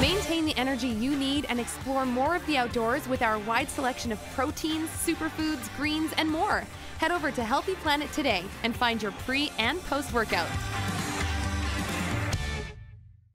Maintain the energy you need and explore more of the outdoors with our wide selection of proteins, superfoods, greens, and more. Head over to Healthy Planet today and find your pre and post workout.